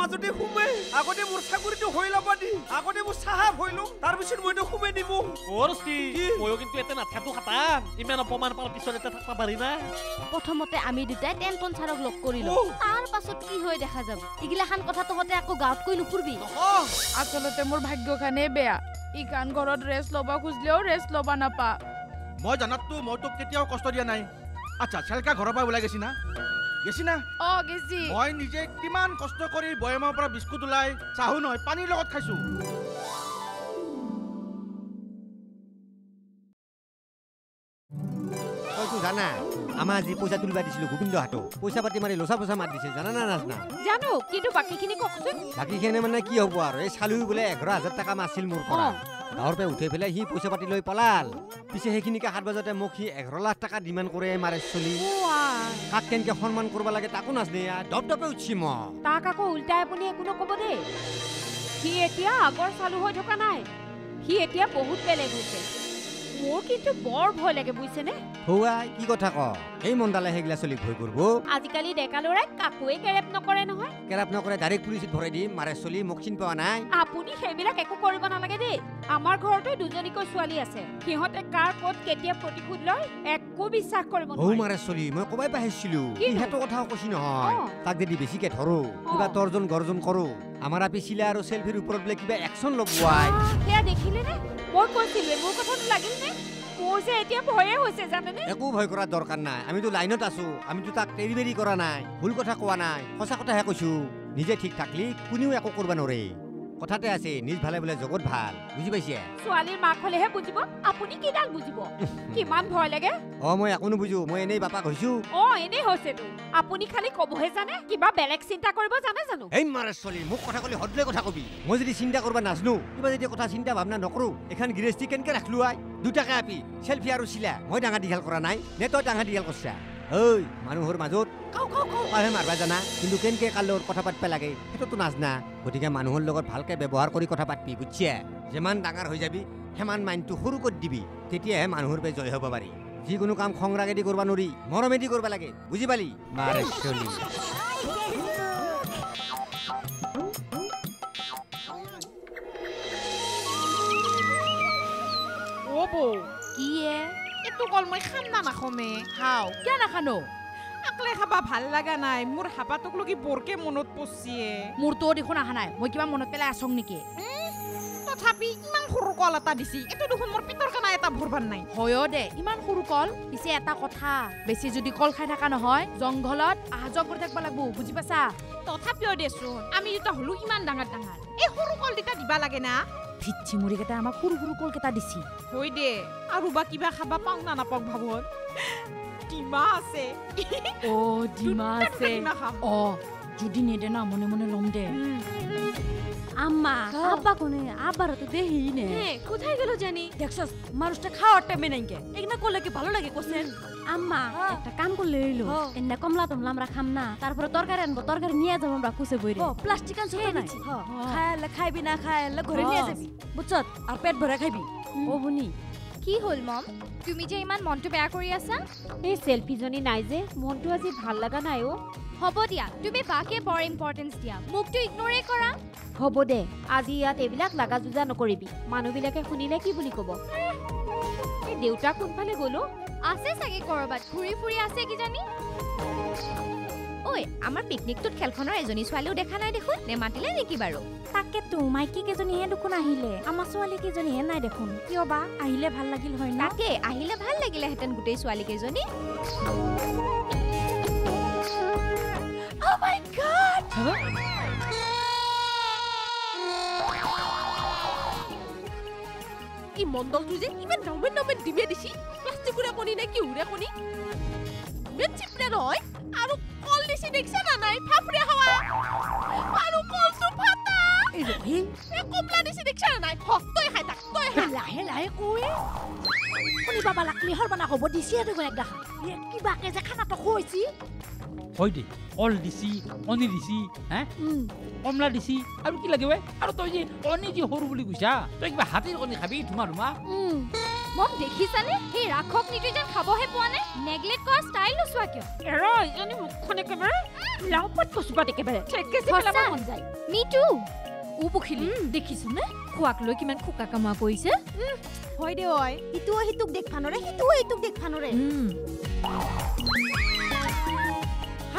মাজতে সোমে আগতে মোৰ চাকৰিটো হৈ ল'বা দি আগতে মোৰ চাহাব হৈ লওঁ তাৰপিছত মইতো সোমে দিম কৰছি কি? ময়ো কিন্তু এতে নাথাকো খাটাং ইমান অপমান পাৰ পিছত এতে থাকবা পাৰি না। প্ৰথমতে আমি দুটাই টেনটন ছাৰক লগ কৰিলো। তাৰ পাছত কি হয় দেখা যাব এইগিলাখান কথা তহঁতে আকৌ গাঁৱত কৈ নুফুৰবি। আচলতে মোৰ ভাগ্যখানে বেয়া ইখান ঘৰত ৰেষ্ট ল'ব খুজিলেও ৰেষ্ট ল'ব নাপা। মই জানাততো মই তোক কেতিয়াও কষ্ট দিয়া নাই। আচ্ছা চেলকা ঘৰৰ পৰা ওলাই গেছি না গেছি না? অ গেছি। মই নিজে কিমান কষ্ট কৰি বৈয়ামৰ পৰা বিস্কুট ওলাই চাহো নহয় পানীৰ লগত খাইছো। তইতো জানা আমাৰ আজি পইচা তুলিবা দিছিলো গোবিন্দ হাতক পইচা পাতি মাৰি লোচা পোচা মাৰি দিছে জানা না নাজনা? জানো কিন্তু বাকীখিনি কওকচোন। বাকীখিনি মানে কি হ'ব আৰু এই চালুই বোলে এঘাৰ হাজাৰ টকা মাছিল মোৰ পৰা। গাঁৱৰ পৰা উঠাই পেলাই সি পইচা পাতি লৈ পলাল। পিছে সেইখিনিকে সাত বজাতে মোক সি এঘাৰ লাখ টকা ডিমাণ্ড কৰে মাৰে চলি। কাক কেনেকে সন্মান কৰিব লাগে তাকো নাজনে দপ দপে উঠছি মই। তাক আকৌ উল্টাই আপুনি একো নক'ব দেই। সি এতিয়া আগৰ চালু হৈ থকা নাই। সি এতিয়া বহুত বেলেগ হৈছে। মোৰ কিন্তু বৰ ভয় লাগে বুজিছেনে? হৌৱাই কি কথা ক? এই মনডালে সেইগিলা চলি ভয় কৰিব। আজিকালি ডেকা ল'ৰাই কাকোৱে কেৰেপ নকৰে নহয়। কেৰাপ নকৰে ডাইৰেক্ট পুলিচত ভৰাই দিম মাৰে চলি মোক চিনি পোৱা নাই। আপুনি সেইবিলাক একো কৰিব নালাগে দেই। আমাৰ ঘৰতো দুজনীকৈ ছোৱালী আছে। সিহঁতে কাৰ ক'ত কেতিয়া প্ৰতিশোধ লয় একো বিশ্বাস কৰিব হৌ নোৱাৰি। মাৰে চলি মই কবাই পাহিছিলো? সিহঁতৰ কথাও কৈছি নহয়। তাক যদি বেছিকে ধৰো কিবা। তৰ্জন গৰ্জন কৰো আমাৰ আপি চিলা আৰু চেলফিৰ ওপৰত বোলে কিবা একচন লগোৱাই সেয়া দেখিলে নে মই কৈছিলোৱে মোৰ কথাটো লাগিল যে এতিয়া ভয়ে হৈছে জানেনে? একো ভয় কৰাৰ দৰকাৰ নাই। আমিতো লাইনত আছো আমিতো তাক তেৰি বেৰি কৰা নাই ভুল কথা কোৱা নাই। সঁচা কথাহে কৈছো নিজে ঠিক থাকলি কোনেও একো কৰিব নোৱাৰে। কথাতে আছে নিজ ভালে বোলে জগত ভাল। বুজি পাইছে? ছোৱালীৰ মাক হলেহে বুজিব আপুনি কিডাল বুজিব? কিমান ভয় লাগে? অ মই একো নুবুজো মই এনেই বাপাক হৈছো। অ এনেই হৈছেতো। আপুনি খালি কবহে জানে কিবা বেলেগ চিন্তা কৰিব জানে জানো? এই মাৰে চলি মোক কথা ক'লে সদলে কথা কবি। মই যদি চিন্তা কৰিব নাজানো কিবা যদি কথা চিন্তা ভাৱনা নকৰো এখন গৃহস্থী কেনেকে ৰাখলো আই? দুটাকে আপি চেলফি আৰু চিলা মই ডাঙৰ দীঘল কৰা নাই নে তই ডাঙৰ দীঘল কৰছা? ঐ মানুহৰ মাজত। কাও কাও কাও। কাহে মাৰবা জানা কিন্তু কেনেকে কাৰ লগত কথা পাতিব লাগে সেইটোতো নাজনা। গতিকে মানুহৰ লগত ভালকে ব্যৱহাৰ কৰি কথা পাতবি বুজিছে? যিমান ডাঙৰ হৈ যাবি সিমান মাইণ্ডটো সৰু কৰি দিবি তেতিয়াহে মানুহৰ পৰা জয় হ'ব পাৰি। যিকোনো কাম খংৰাগেদি কৰিব নোৱাৰি মৰমেদি কৰিব লাগে বুজি পালি? মাৰে চলি। কি এ? কল মই খাম না নাখমে খাও কিয় নাখানো আকলে খাবা ভাল লগা নাই মোৰ হাপাটোক লগি বৰকে মনত মোৰতো দেখোন অহা নাই মই কিবা মনত পেলাই আছং নেকি তথাপি ইমান সৰু কল এটা দিছি এইটো দেখোন মোৰ পিতৰ কানা এটা ভৰবাৰ নাই হয় দে ইমান সৰু কল পিছে এটা কথা বেছি যদি কল খাই থকা নহয় জংঘলত আহা যোৱা কৰি থাকিব লাগব বুজি পাছা তথাপিও দেচোন আমি যেতিয়া হলো ইমান ডাঙৰ ডাঙৰ এই সৰু কল দুটা দিবা লাগে না ভিচ্ছি মুড়িকেইটা আমাক সৰু সৰু কলকেইটা দিছি। হয় দে। আৰু বা কিবা খাবা পাওঁ না নাপাওঁ ভাবত ডিমা আছে। অ ডিমা আছে। অ যদি নেদে না মনে মনে লম দে। আম্মা হ্যাঁ। আব্বা কোনে? আব্বার তো দেহি নে। কোথায় গেল জানি? দেখছস মানুষটা খাওয়ার টাইমে নাইকে এগুলা করলে কি ভালো লাগে কোসেন আম্মা হ্যাঁ। একটা কাম করলে হইল হ্যাঁ। এনে কমলা টমলা আমরা খাম না তারপরে তরকারি আনব তরকারি নিয়ে যাব আমরা কুসে বইরে। ও প্লাস্টিক আনছ খেয়ে নাই? নিছি। খাইবি না খাইলে ঘরে নিয়ে যাবি। বুঝছত আর পেট ভরে খাইবি। ও বুনি। কি হ'ল মম? তুমি যে ইমান মনটো বেয়া কৰি আছা? এই সেলফিজনী নাই যে মনটো আজি ভালো লগা নাই অ। হ'ব দিয়া তুমি বাকে বৰ ইম্পৰ্টেঞ্চ দিয়া। মোকতো ইগনৰে কৰা। হ'ব দে আজি ইয়াত এইবিলাক লাগা যুজা নকৰিবি। মানুহবিলাকে শুনিলে কি বুলি ক'ব? দেউতা কোনফালে গ'লো? আছে চাগে ক'ৰবাত ঘূৰি ফুৰি আছে কিজানি? ঐ আমাৰ পিকনিকটোত খেলখনৰ এজনী ছোৱালীও দেখা নাই দেখোন। নেমাতিলে নেকি বাৰু? তাকেতো মাইকী কেইজনীহে দেখোন আহিলে। আমাৰ ছোৱালী কেইজনীহে নাই দেখোন। কিয় বা আহিলে ভাল লাগিল হয় না? তাকে আহিলে ভাল লাগিলেহেঁতেন গোটেই ছোৱালী কেইজনী। ই মণ্ডলটো যে ইমান নমেন নমেন দিবে দিছি প্লাষ্টিক উৰে কণী নে কি উৰে কণী ইমান চিপৰে নহয় আৰু কল দিছি দেখিছা না নাই ফাফৰে হাৱা আৰু কলটো ফাটা এই এই কমলা দিছি দেখিছা না নাই তই খাই থাক তই লাহে লাহে কৈ শুনি পাবা লাকলি হৰবানা হ'ব দিছি দেখোন এক দেখা কিবাকে যে খানাটো খুৱাইছি হয় দে কল দিছি কণী দিছি হে কমলা দিছি আৰু কি লাগে ঐ আৰু তই যে কণী যি সৰু বুলি কৈছা তই কিবা হাতীৰ কণী খাবি ধুমা ধুমা মম দেখিছানে সেই ৰাক্ষস নিটো যেন খাবহে পোৱা নাই নেগলেক্ট কৰা ষ্টাইল নোচোৱা কিয় এৰ ইজনী মুখখন একেবাৰে লাওপাত কচুপাত একেবাৰে মন যায় মিটু ও পখিলি দেখিছনে খোৱাক লৈ কিমান খোকা কামোৱা কৰিছে হয় দে ঐ ইটোও সিটোক দেখবা নৰে ইটোক দেখবা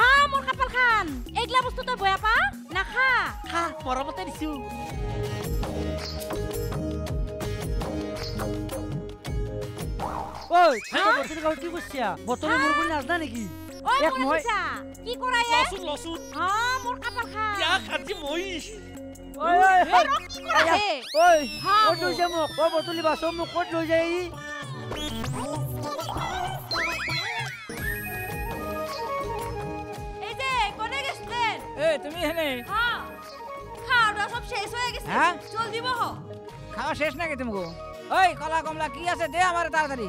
হা মোৰ কাপাল খান। এইগিলা বস্তু তই বয়া পা? নাখা। খা মৰমতে দিছো। ঐ বস্তুটো কি কৰিছা? বতৰে মোৰ বুলি নাজানা নেকি? ঐ এক মোৰ মই ৰাখিছা কি কৰা এ? লচোন লচোন। হা মোৰ কাপাল খান। ইয়াক আজি মই ঐ ঐ এ, ৰ, কি কৰা হে? ঐ হা, ক'ত মোৰ। লৈ যায় মোক? ঐ বতলি বাছ মোক ক'ত লৈ যায় গেছলে এ তুমি হেনে হা খাওয়া দাওয়া সব শেষ হয়ে গেছে। হ্যাঁ? জলদি বহ। খাওয়া শেষ নাকি তুমি ওই কলা কমলা কি আছে দে আমার তাড়াতাড়ি।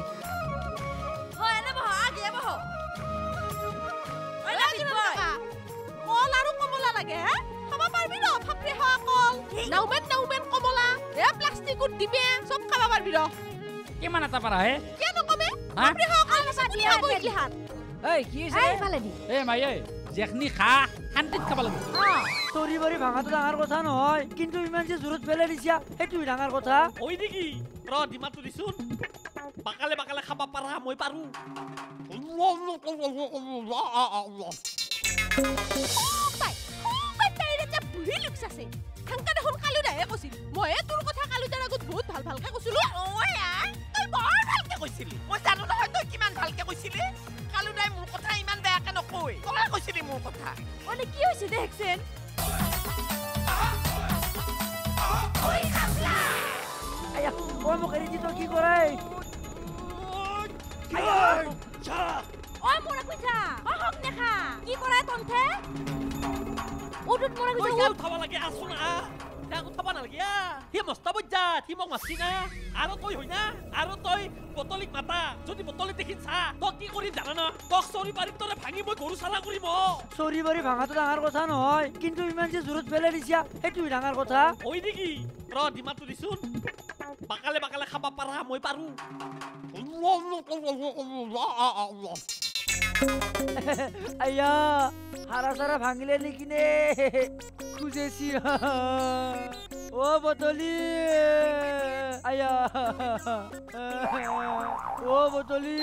হয় এনে বহ আগে বহ। ওই লাকি বয় কল আৰু কমলা লাগে হে খাব পারবি ন ফাপড়ি খাওয়া কল। নাউমেন নাউমেন কমলা। এ প্লাস্টিকত দিবে সব খাব পারবি ন কিমান এটা পাৰা হে? কেন কমে হা? ফাপড়ি খাওয়া কল আছে কোনে খাব কি হাত। এই কি এই ইফালে দি এ মায়ে যেখনি খা শান্তিত খাব লাগিব তৰি বাৰী ভাঙাটো ডাঙৰ কথা নহয় কিন্তু ইমান যে জোৰত পেলাই দিছা সেইটোৱে ডাঙৰ কথা হয় নেকি ৰ ডিমাটো দিছোন বাকালে বাকালে খাব পাৰা মই পাৰো তোৰ কথা আগত বহুত ভাল ভালকে তই বৰ ভালকে কৈছিলি মই জানো নহয় তই কিমান ভালকে কৈছিলি কালু দাই মোৰ কথা ইমান বেয়াকে নকয় তই কৈছিলি মোৰ কথা মানে কি হৈছে দেখছেন আয়া ঐ মোক এৰি দি তই কি কৰাই অই মোৰে কৈছা অ হক দেখা কি কৰে তন্থে উঠুত মোৰে তই কৈছা উঠাব লাগে আছো না তাক উঠাব নালাগে আ। সি মস্ত বজ্জাত সি মোক মাৰছি না আৰু তই হয় না আৰু তই বটলিক মাতা যদি বটলিক দেখি চা তই কি কৰিম জানা না তক চৰি পাৰিম তৰে ভাঙি মই গৰু চালা কৰিম। চৰি বাৰী ভাঙাটো ডাঙৰ কথা নহয় কিন্তু ইমান যে জোৰত পেলাই দিছা সেইটোৱে ডাঙৰ কথা হয় নেকি ৰ ডিমাটো দিছোন বাকালে বাকালে খাব পাৰা মই পাৰো আয়া হাৰা চাৰা ভাঙিলে নেকি নে? খুজেছি অ বতলি আয়া। অ বতলি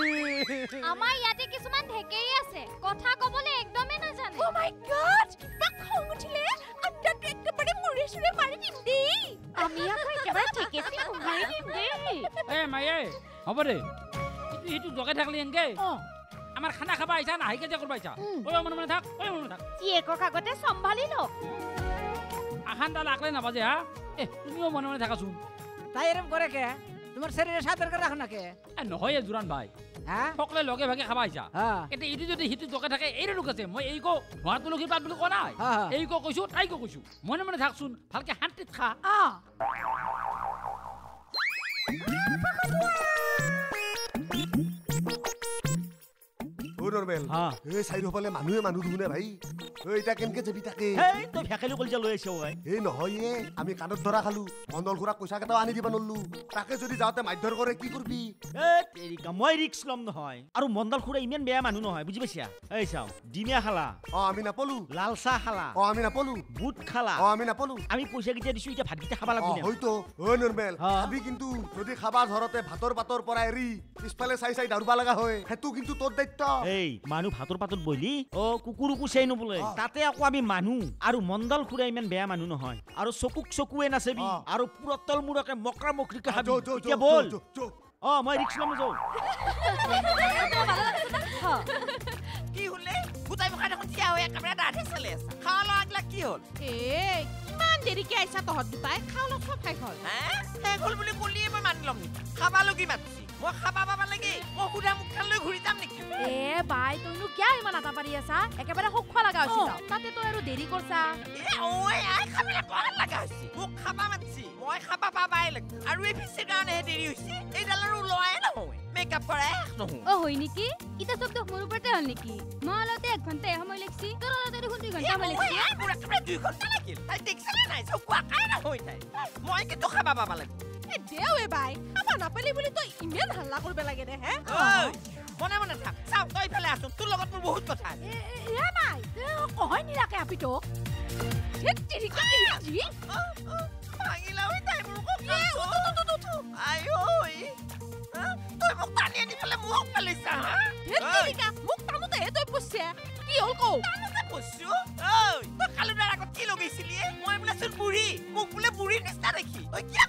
আমাৰ ইয়াতে কিছুমান ঢেকেৰি আছে। কথা কবলৈ একদমেই নাজানে। ও মাই গড কিবা খং উঠিলে। আড্ডাটো একেবাৰে মুৰে চুৰে মাৰি দিম দেই। আমি আকৌ একেবাৰে ঠেকেচি উঘাৰি দিম দেই। এ মায়ে হ'ব দে। ইটো সিটো জগাই থাকলি এনকে আমাৰ খানা খাব আহিছা নাহিকে যে কৰিব আহিছা ঐ মনে মনে থাক ঐ মনে থাক। জীয়েকক আগতে চম্ভালি ল আখান তাল আকলে নাবাজে হা? এ তুমিও মনে মনে থাকাচোন। তাই এরম করে কে? তোমার শরীরে সাঁতার করে রাখো না কে? এ নহয় এ জোৰাণ ভাই। হ্যাঁ সকলোৱে লগে ভাগে খাব আহিছা হ্যাঁ এতিয়া ইটো যদি সিটো জগাই থাকে এইটো লোক আছে। মই এই কো হোৱা তুলসী পাত বুলি কোৱা নাই। হা, হা। এই কো কৈছো তাইকো কৈছো। মনে মনে থাকচোন ভালকে শান্তিত খা। অ নৰ্মেল হা। এই চাৰিওফালে মানুহে মানুহ ধুনে ভাই। ঐ এতিয়া কেনেকে যাবি তাকে? তই ভেকেলি কলিজা লৈ আহিছ ঐ এই নহয় এ আমি কাণত ধৰা খালো। মণ্ডল খুৰাক পইচা কেইটাও আনি দিব নল্লো। তাকে যদি যাওঁতে মাৰধৰ কৰে কি কৰবি? মই ৰিক্স ল'ম নহয়। আৰু মণ্ডল খুৰা ইমান বেয়া মানুহ নহয় বুজি পাইছা? এই চাওঁ ডিমীয়া খালা। অ আমি নাপলো। লাল চাহ খালা। অ আমি নাপলো। বুট খালা। অ আমি নাপলো। আমি পইচা কেইটা দিছো এতিয়া ভাতকেইটা খাব লাগিব হয়তো। অ নৰ্মেল। খাবি কিন্তু। যদি খাবা ধৰতে ভাতৰ পাতৰ পৰা এৰি পিছফালে চাই চাই দাৰুবা লগা হয়। সেইটো কিন্তু তোৰ দায়িত্ব। মানুহ ভাতৰ পাতত বহিলি? অ কুকুৰকো চাই নবোলে। তাতে আকৌ আমি মানুহ। আৰু মণ্ডল খুৰা ইমান বেয়া মানুহ নহয়। আৰু চকুক চকুৱে নাচাবি। আৰু পুৰতল মূৰকে মকৰা মকৰিকে খাবি এতিয়া বল। অ মই ৰিক্স ল'ম যাওঁ হৈ একেবাৰে ডাঠে চলি আছে খাৱা লোৱাবিলাক কি হ'ল? এ কিমান দেৰিকে আহিছা তহঁত দুটাই? খাওঁ লগ চব খাই হে? শেষ হ'ল বুলি কলিয়ে মই মানি ল'ম নেকি? খাবা লগি মাতিছি? মই খাবা পাবা লাগে মই সুধা মুখখন লৈ ঘূৰি যাম নেকি? এ বাই তইনো কিয় ইমান আটা পাৰি আছা? একেবাৰে সুখ লগা হৈছে। তাতে তই আৰু দেৰি কৰছা। এ ঐ আই খাবলৈ পঢ়াত লগা হৈছে। মোক খাবা মাতিছি। মই খাবা পাবাই লাগে। আৰু এই ফিচিৰ কাৰণেহে দেৰি হৈছে? এইডাল আৰু লোৱাই নহয় মেকআপ কৰা? অ হয় নেকি? ইটা চব দুখ মোৰ ওপৰতে হ'ল নেকি? মই অলপতে এক ঘণ্টাই সময় লাগছি তোৰ অলপতে দেখোন দুই ঘণ্টা সময় লাগছি। মোৰ একেবাৰে দুই ঘণ্টা লাগিল। তাই দেখিছেনে নাই? চকু আকাই নহয় তাই মই কিন্তু খাবা পাবা লাগে এ দেও এ বাই খাবা নাপালি বুলি তই ইমান হাল্লা কৰিব লাগে দে হে? ঐ মনে মনে থাক। চাও তই ইফালে আছো। তোৰ লগত মোৰ বহুত কথা আছে। এ বাই কহয় নিলাকে আপি তোক। ধেত তেৰিকা তেৰি ভাঙিলাও তাই মোৰ কঁকালটো। আই ঐ। হা? তই মোক টানি আনি পেলাই মোক পেলাইছা হা? তেৰিকা মোক টানোতেহে তই পছে। কি হ'ল কওঁ? টানোতে পৰছো? ঐ তই কালুদাৰ আগত কি লগাইছিলি? মই বোলে চোন বুঢ়ী মোক বোলে বুঢ়ীৰ নিচিনা দেখি। তই কিয়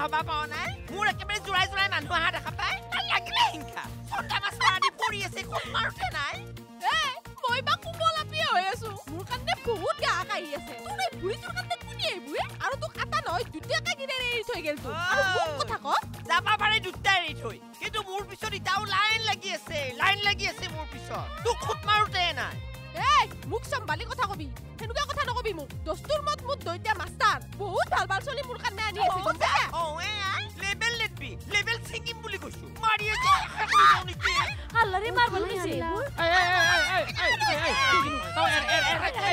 হবা পাৱা নাই মোৰ একেবাৰে জোৰাই জোৰাই মানুহ অহা দেখা পাই লাগিলে হিংসা চন্দা মাছ আদি পৰি আছে খুব মাৰোতে নাই মই বা কুমলাপিয়া হৈ আছো মোৰ কাৰণে বহুত কাহি আছে তোৰ এই কাৰণে কোনে বুঢ়ী আৰু তোক নহয় দুটাকে কিনে এৰি থৈ গেল তোৰ আৰু মোক কথা ক যাবা পাৰে দুটা এৰি থৈ কিন্তু মোৰ পিছত ইটাও লাইন লাগি আছে লাইন লাগি আছে মোৰ পিছত তোক খুব মাৰোতে নাই এই মোক চম্ভালি কথা কবি সেনেকুৱা কথা নকবি মোক দস্তুৰ মত মোৰ দৈত্য মাষ্টাৰ বহুত ভাল ভাল চলি মোৰ কাৰণে আনি আছে গম পাইছা লেবেল নেদবি লেবেল ছিঙিম বুলি কৈছো মাৰিয়ে আল্লাৰে মাৰ এইবোৰ এই,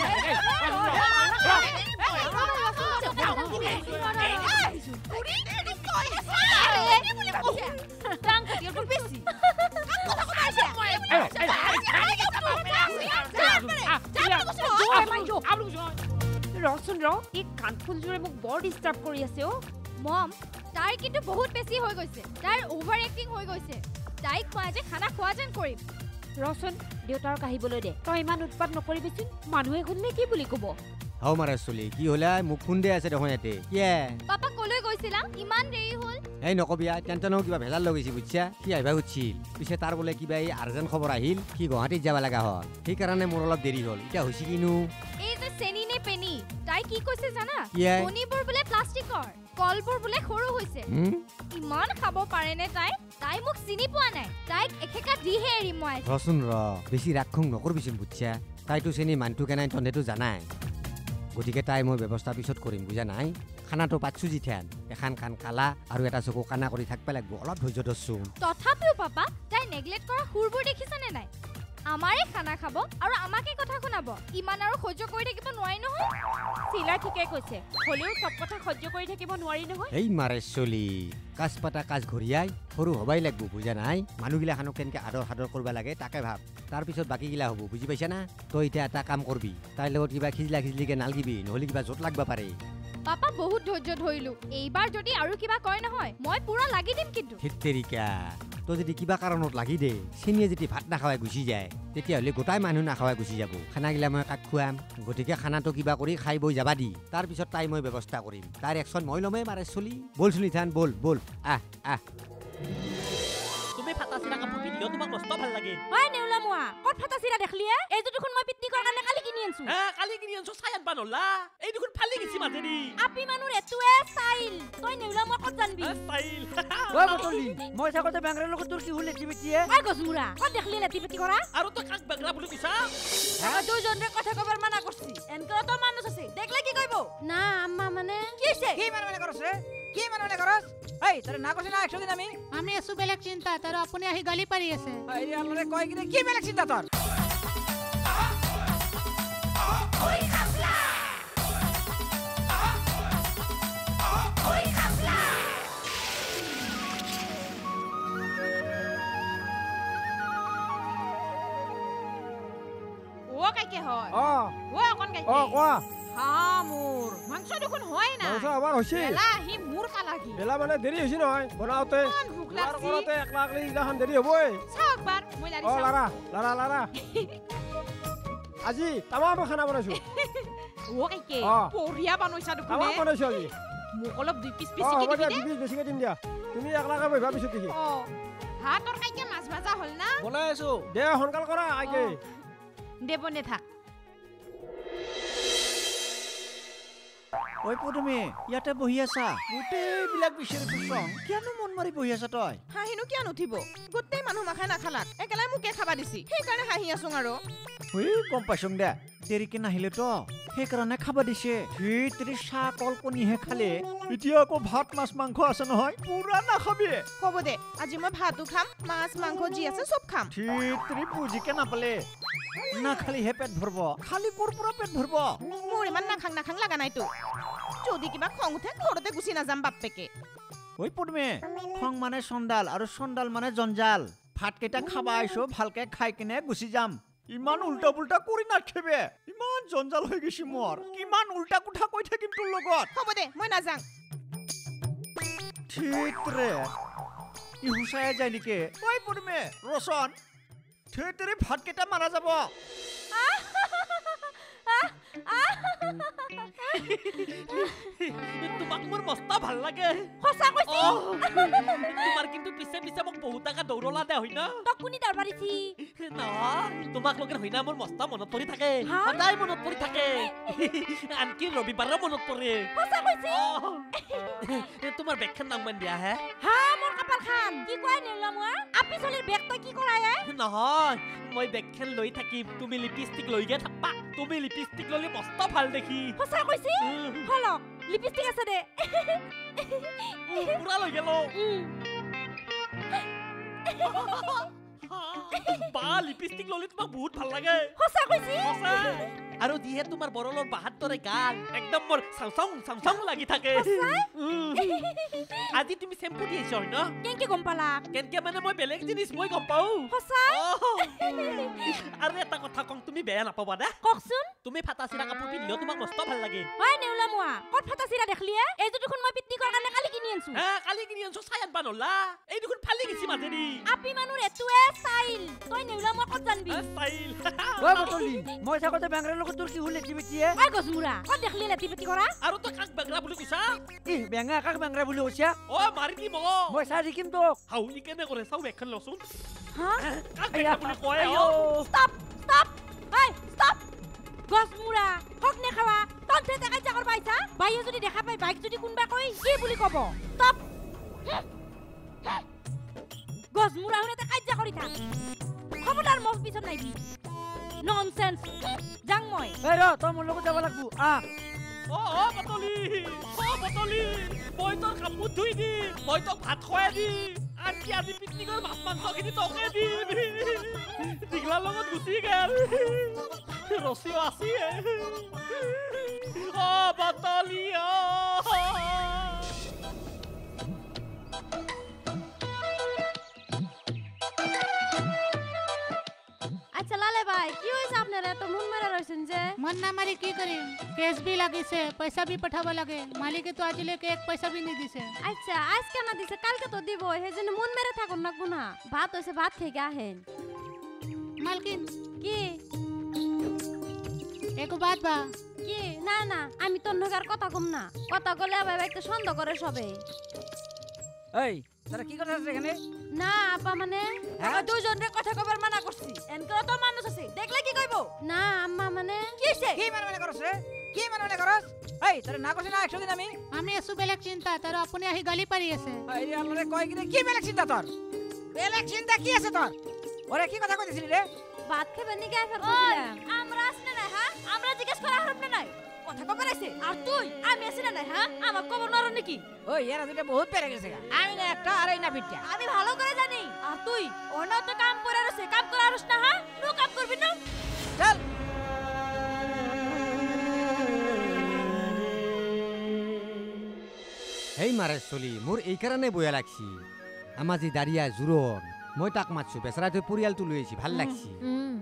কাণফুলযোৰে মোক বৰ ডিষ্টাৰ্ব কৰি আছে অ' মম তাইৰ কিন্তু বহুত বেছি হৈ গৈছে। তাইৰ অভাৰ এক্টিং হৈ গৈছে। তাইক খোৱা যে খানা খোৱা যেন কৰিম। ৰচোন দেউতাক আহিবলৈ দে। তই ইমান উৎপাত নকৰিবিচোন। মানুহে শুনিলে কি বুলি ক'ব? হাও মাৰা চলি কি হ'লে? মোক খুন্দে আছে দেখোন ইয়াতে। কিয়ে? পাপা কলৈ গৈছিলা ইমান দেৰি হ'ল। এই নকবি আ, টেনচনৰ কিবা ভেজাল লগাইছি বুজিছা? সি আহিবা খুজিছিল পিছে তাৰ বোলে কিবা এই আৰ্জেণ্ট খবৰ আহিল সি গুৱাহাটীত যাব লগা হ'ল। সেইকাৰণে মোৰ অলপ দেৰি হ'ল। এতিয়া হৈছে কিনো? এই যে চেনি নে পেনি তাই কি কৈছে জানা? কণীবোৰ বোলে প্লাষ্টিকৰ কলবোৰ বোলে সৰু হৈছে? ইমান খাব পাৰেনে তাই? তাই মোক চিনি পোৱা নাই। তাইক এখেকা দিহে এৰিম মই। ৰচোন ৰ বেছি ৰাগ খং নকৰবিচোন বুজিছা? তাইতো চেনি মানুহটো কেনাই তহঁতেতো জানাই। গতিকে তাই মই ব্যৱস্থা পিছত কৰিম বুজা নাই? খানাটো পাতছো যিথেন এখন কাণ কালা আৰু এটা চকু কানা কৰি থাকিব লাগিব অলপ ধৈৰ্য ধৰচোন। তথাপিও পাপা তাই নেগলেক্ট কৰা সুৰবোৰ দেখিছানে নাই? আমাৰে খানা খাব আৰু আমাকে কথা শুনাব। ইমান আৰু সহ্য কৰি থাকিব নোৱাৰি নহয়। চিলাই ঠিকে কৈছে। হ'লেও চব কথা সহ্য কৰি থাকিব নোৱাৰি নহয়। এই মাৰে চলি কাজ পাতা কাজ ঘূৰিয়াই সৰু হবাই লাগিব বুজা নাই? মানুহগিলাখানক কেনেকে আদৰ সাদৰ কৰিব লাগে তাকে ভাব। তাৰপিছত বাকীগিলা হ'ব বুজি পাইছা না? তই এতিয়া এটা কাম কৰবি তাইৰ লগত কিবা খিজলা খিজলিকে নালগিবি নহ'লে কিবা য'ত লাগবা পাৰে। পাপা বহুত ধৈৰ্য ধৰিলো। এইবাৰ যদি আৰু কিবা কয় নহয় মই পুৰা লাগি দিম কিন্তু। তই যদি কিবা কাৰণত লাগি দে চেনিয়ে যদি ভাত নাখাৱাই গুচি যায় তেতিয়াহ'লে গোটাই মানুহ নাখাৱাই গুচি যাব। খানাগিলা মই কাক খুৱাম? গতিকে খানাটো কিবা কৰি খাই বৈ যাবা দি। তাৰপিছত তাই মই ব্যৱস্থা কৰিম। তাইৰ একশ্যন মই ল'মেই মাৰে চলি। বল চলি থান বল বল। আহ আহ। পিন্ধিলেও তোমাক মস্ত ভাল লাগে? হয় নেউলা মোৱা। ক'ত ফাটা চিৰা দেখলি হে এইটো দেখোন মই পিকনিকৰ কাৰণে কালি কিনি আনছো। হা কালি কিনি আনছো চাই আনবা নলা। এই দেখোন ফালি গেছি মাজেদি। আপি মানুহ এটোৱে ষ্টাইল তই নেউলা মোৱা ক'ত জানবি? ষ্টাইল ঐ বতলি মই থাকোঁতে বেংগলৰ লগত তোৰ কি হ'ল লেটি বেটিয়ে ঐ গছমুৰা ক'ত দেখলি লেটি পেটি কৰা? আৰু তই কাক বেগৰা বুলি কৈছা? দুজনে কথা কবার মানা করছি এনকে তো মানুষ আছে। দেখলে কি কইব? না আম্মা মানে? কি কি মানে মানে কৰছ? কি মানে মানে কৰছ? এই তই না কৈছ না একশ দিন আমি? আমি আছো বেলেগ চিন্তাত আৰু আপুনি আহি গালি পাৰি আছে। এই আল্লাৰে কয় কিনে কি বেলেগ চিন্তা তোৰ? ও কাইকে হয়। অ। ও অকন কাইকে। অ কোৱা। হা মোৰ মাংস দেখোন হয় না মাংস আমাৰ হৈছে বেলা হি মোৰ পালাগি বেলা মানে দেৰি হৈছে নহয় বনাওঁতে। ভোক লাগছি। কৰোঁতে একলা একলি এইগিলাখান দেৰি হ'বই। চাও একবাৰ মই লাৰি অ চাও লাৰা লাৰা লাৰা। আজি তামাম খানা বনাইছো। ও কাইকে অ। পরিয়া বানইছা দেখোন তামাম বনাইছো আজি। মোক অলপ দুই পিস অ পিস হ'ব কি দিয়া দিবি দুপিচ বেছিকে দিম দিয়া। তুমি একলাকে বহিবা পিছত দেখি। ও হা তোর কাইকে মাছ ভাজা হল না? বনাই আছো। দে সোনকাল কৰা আইকে। দে বনে থাক। ঐ পদুমী ইয়াতে বহি আছা? গোটেইবিলাক বিচাৰি ফুৰচং কিয়নো মন মাৰি বহি আছা তই? হাঁহিনো কিয় নুঠিব? গোটেই মানুহ মাখাই নাখালাক। একেলাই মোকে খাবা দিছি? সেইকাৰণে হাঁহি আছোং আৰু। গম পাইছোং দে। দেৰিকে নাহিলে তো? সেইকাৰণে খাব দিছে। ভিতৰি চাহ কল কণীহে খালে এতিয়া আকৌ ভাত মাছ মাংস আছে নহয় পুৰা নাখাবি। হ'ব দে আজি মই ভাতো খাম মাছ মাংস যি আছে চব খাম। ভিতৰি বুজিকে নাপালে। নাখালিহে পেট ভৰব। খালি ক'ৰ পৰা পেট ভৰব? মোৰ ইমান নাখাং নাখাং লগা নাইতো যদি কিবা খং উঠে ঘৰতে গুচি নাযাম বাপেকে। ঐ পদ্মে খং মানে চণ্ডাল আৰু চণ্ডাল মানে জঞ্জাল। ভাতকেইটা খাবা আহিছো ভালকে খাই কিনে গুচি যাম। ইমান উল্টা পুল্টা কৰি নাখাবে। ইমান জঞ্জাল হৈ গৈছে মোৰ। কিমান উল্টা কোঠা কৈ থাকিম তোৰ লগত? হ'ব দে মই নাযাওঁ। ঠিকৰে ই হুচাই যায় নেকি? ঐ পদ্মে ৰচন। ঠিকৰে ভাতকেইটা মাৰা যাব। তোমাক মোৰ মস্ত ভাল লাগে। সঁচা কৈছি। তোমাৰ কিন্তু পিছে পিছে মোক বহুত টাকা দৌৰলা দে হয় না? তক কোনি পাৰিছি নহয় তোমাক লগে হয় না মোৰ মস্ত মনত পৰি থাকে? সদায় মনত পৰি থাকে। আনকি ৰবিবাৰো মনত পৰে। সঁচা কৈছি। তোমাৰ বেগখন নামমান দিয়া হে। হা? খান কি কয় নেলা মই আপি চলিৰ বেগ তই কি কৰাই হে নহয় মই বেগখন লৈ থাকিম তুমি লিপষ্টিক লৈকে থাকবা। তুমি লিপষ্টিক ল'লে মস্ত ভাল দেখি। সঁচা কৈছি? হলক লিপষ্টিক আছে দে। পুৰা লৈ গেলো বা লিপষ্টিক ল'লে তোমাক বহুত ভাল লাগে। সঁচা কৈছি? সঁচা। আৰু যিহে তোমাৰ বৰলৰ বাহাত দৰে গান একদম মোৰ চাওঁ চাওঁ চাওঁ চাওঁ লাগি থাকে। আজি তুমি চেম্পু দি আহিছা হয় ন? কেনেকে গম পালা? কেনেকে মানে মই বেলেগ জিনিস মই গম পাওঁ। আৰু এটা কথা কওঁ তুমি বেয়া নাপাবা দে কওকচোন। তুমি ফাটা চিৰা কাপোৰ পিন্ধিলেও তোমাক মস্ত ভাল লাগে। হয় নেউলা মোৱা ক'ত ফাটা চিৰা দেখলি হে এইটো দেখোন মই পিকনিকৰ কাৰণে কালি কিনি আনছো। হা কালি কিনি আনছো চাই আনবা নলা। এই দেখোন ফালি গেছি মাজেদি। আপি মানুহ এটোৱে তই নেউলা মোৱা ক'ত জানবি? মই থাকোঁতে বেংগলৰ লগত তোৰ কি হ'ল লেটি বেটিয়ে ঐ গজমুৰা ক'ত দেখলি লেটি পেটি কৰা আৰু তই কাক বেগৰা বুলি কৈছা ই বেঙা কাক বেংগৰা বুলি কৈছা অ মাৰি দিম অ মই চাই দেখিম তোক হাউলি কেনে কৰে চাও বেগখন লচোন হা কাক বেগৰা বুলি কয় আইও। অ ষ্টপ ষ্টপ ঐ ষ্টপ গজমুৰা হক নেখাৱা তন্তে তেকাই জাকৰ পাইছা বাইয়ে যদি দেখা পাই বাইক যদি কোনবা কই কি বুলি ক'ব ষ্টপ গজমুৰা শুনে তেকাই যা কৰি থাক খবৰদাৰ মোক পিছত নাইবি ননসেন্স যাং মই এই ৰ তই মোৰ লগত যাব লাগব। আহ। অ অ বতলি অ বতলি মই তোৰ কাপোৰ ধুই দিম। মই তোক ভাত খুৱাই দিম। আনকি আজি পিকনিকৰ মাছ মাংসখিনি তোকে দিম। দীঘলাৰ লগত গুচি গেল। ৰচিও আছে অ বতলি অ। ভাই কি হয়েছে আপনার এত মন মারা রয়েছেন যে মন না মাৰি কি কৰিম কেছ বি লাগিছে পইচা বি পঠাব লাগে মালিকে তো আজিলৈকে এক পইচা বি নিদিছে আচ্ছা আজকে না দিছে কালকে তো দিব সেই জন্য মন মেরে থাকুন না গুনা ভাত হয়েছে ভাত থেকে আহেন মালকিন কি একো বাদ বা কি না না আমি তোর নগার কথা কম না কথা কলে আবার একটা সন্দেহ করে সবে এই তারা কি কথা আছে এখানে? না আপা মানে? হ্যাঁ? দুজনের কথা কবার মানা করছি। এনকে তো মানুষ আছে দেখলে কি কইব? না আম্মা মানে? কিছে কি মানে মানে করছ রে? কি মানে মানে করছ এই তারে না কইছ না একশো দিন আমি। আমি আছো বেলেগ চিন্তাত আৰু আপুনি আহি গালি পাৰি আছে। এই আল্লাহরে কয় কি কি বেলেগ চিন্তা তোর? বেলেগ চিন্তা কি আছে তোর? ওরে কি কথা কইতেছিলি রে? ভাত খাবে নি গায়ে ফের আমরা আসলে না হ্যাঁ? আমরা জিজ্ঞেস করা হারাম না নাই। কথা কবার আছে আর তুই আমি আসি না হ্যাঁ? আমার নর নাকি? ওই এরা দুটো বহুত পেরে গেছে। আমি না একটা আর এই না আমি ভালো করে জানি। আর তুই অন্য তো কাম করে কাম করে আরস না হ্যাঁ? নো কাম করবি না। চল। সেই মাৰে চলি মোৰ এই কাৰণে বয়া লাগছি। আমাৰ যি দাৰিয়া জোৰণ। মই তাক মাতছো। বেচেৰা তই পৰিয়ালটো লৈ আহিছি ভাল লাগছি।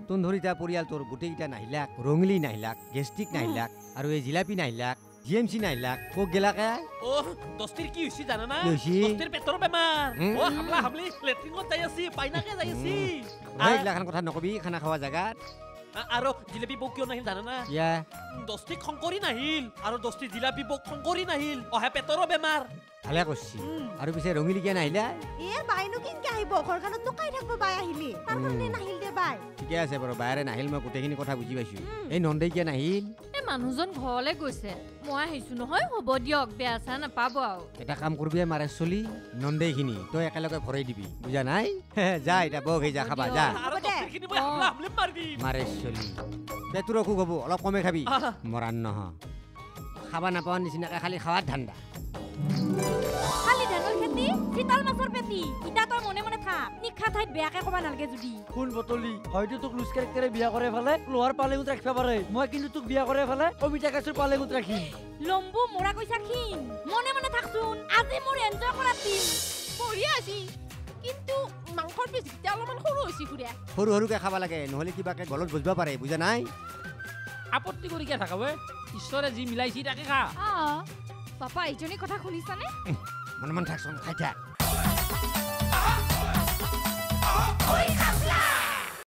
তোন ধৰি তাৰ পৰিয়ালটোৰ গোটেইকেইটা নাহিলাক ৰঙিলি নাহিলাক গেষ্টিক নাহিলাক আৰু এই জিলাপি নাহিলাক জি এম চি নাহিলাক ক'ক গেলাকে অ দস্তিৰ কি হৈছে জানা না কি হৈছি? দস্তিৰ পেটৰ বেমাৰ। উম, অ উম, হামলা হামলি লেট্ৰিনত যাই আছে পাইনাকে যাই আছে। মই এইগিলাখান কথা নকবি খানা খোৱা জেগাত। আৰু জিলাপি বৌ কিয় নাহিল জানা না ইয়া দস্তিক শংকৰী নাহিল আৰু দস্তি জিলাপি বৌক শংকৰী নাহিল অহে পেটৰো বেমাৰ ভালে কৰছি আৰু পিছে ৰঙিলি কিয় নাহিলা এ বাইনো কেনকে আহিব ঘৰখনত টকাই থাকিব বাই আহিলি তাৰ কাৰণে উম। নাহিল দে বাই ঠিকে আছে বাৰু বায়েৰে নাহিল মই গোটেইখিনি কথা বুজি পাইছো এই নন্দেই কিয় নাহিল এ মানুহজন ঘৰলৈ গৈছে মই আহিছো নহয় হ'ব দিয়ক বেয়া চেয়া নাপাব আৰু এটা কাম কৰবি মাৰে চলি নন্দেইখিনি তই একেলগে ভৰাই দিবি বুজা নাই যা এতিয়া বহ হৈ যা খাবা যা মাৰি চলি। পেটৰ অসুখ হ'ব অলপ কমে খাবি। মৰাণ নহ। খাবা নাপাওঁ নিচিনাকে খালি খাৱাত ধান্দা। খালি ধানৰ খেতি চিতল মাছৰ পেটি। ইটা তই মনে মনে থাক নিশা ঠাইত বেয়াকে ক'বা নালাগে যদি। কোন বটলি হয়তো তোক লুজ কেৰেক্টাৰে বিয়া কৰে ফালে লোহাৰ পালেঙত ৰাখিব পাৰে। মই কিন্তু তোক বিয়া কৰে ফালে অমিতা কাচুৰ পালেঙত ৰাখিম। লম্বু মৰা কৈছা ক্ষীণ। মনে মনে থাকচোন আজি মোৰ এনজয় কৰা দিন বঢ়িয়া আছে কিন্তু মাংসৰ অলপমান সৰু হৈছে সৰু সৰুকৈ খাব লাগে নহ'লে কিবাকে গলত বুজিব পাৰে বুজা নাই? আপত্তি কৰি কিয় থাকা ঈশ্বৰে যি মিলাইছে তাকে খা। পাপা এইজনী কথা শুনিছানে? মনে মনে থাকচোন খাই থাক।